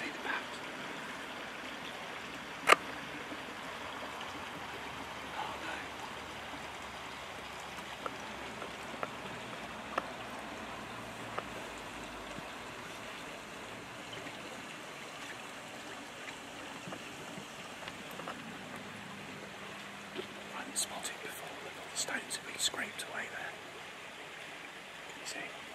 say the path. Oh no. I hadn't spotted before that all the stones have been scraped away there. Can you see?